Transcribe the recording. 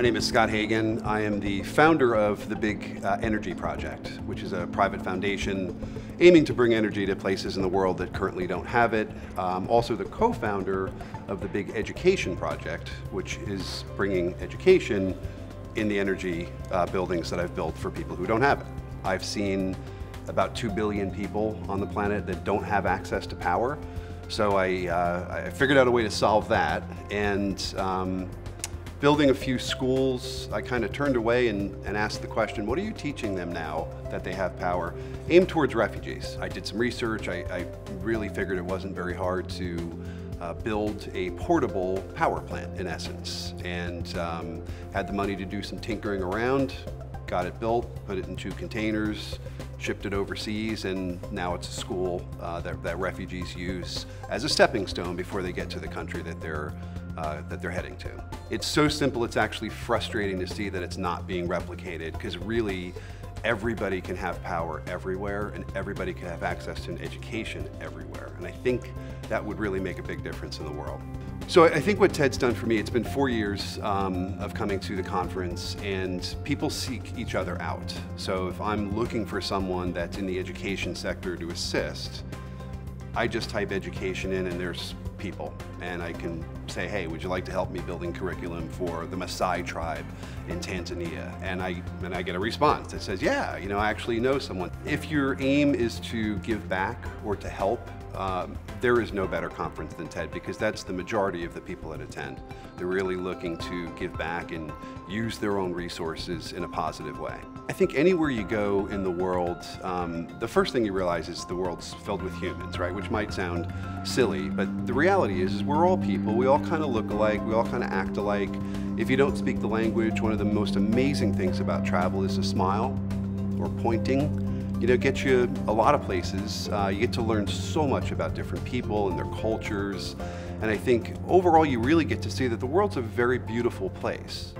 My name is Scott Hagan. I am the founder of the Big uh, Energy Project, which is a private foundation aiming to bring energy to places in the world that currently don't have it. Um, also the co-founder of the Big Education Project, which is bringing education in the energy uh, buildings that I've built for people who don't have it. I've seen about 2 billion people on the planet that don't have access to power. So I, uh, I figured out a way to solve that. And um, building a few schools, I kind of turned away and, and, asked the question, what are you teaching them now that they have power? Aimed towards refugees. I did some research. I, I really figured it wasn't very hard to uh, build a portable power plant, in essence, and um, had the money to do some tinkering around, got it built, put it in two containers, shipped it overseas, and now it's a school uh, that, that refugees use as a stepping stone before they get to the country that they're uh, that they're heading to. It's so simple, it's actually frustrating to see that it's not being replicated because really everybody can have power everywhere and everybody can have access to an education everywhere. And I think that would really make a big difference in the world. So I think what TED's done for me, it's been four years um, of coming to the conference and people seek each other out. So if I'm looking for someone that's in the education sector to assist, I just type education in and there's people and I can say, hey, would you like to help me building curriculum for the Maasai tribe in Tanzania? And I, and I get a response that says, yeah, you know, I actually know someone. If your aim is to give back or to help, um, there is no better conference than TED because that's the majority of the people that attend. They're really looking to give back and use their own resources in a positive way. I think anywhere you go in the world, um, the first thing you realize is the world's filled with humans, right? Which might sound silly, but the reality is, is we're all people. We all kind of look alike. We all kind of act alike. If you don't speak the language, one of the most amazing things about travel is a smile or pointing you know, get you a lot of places. Uh, you get to learn so much about different people and their cultures. And I think overall you really get to see that the world's a very beautiful place.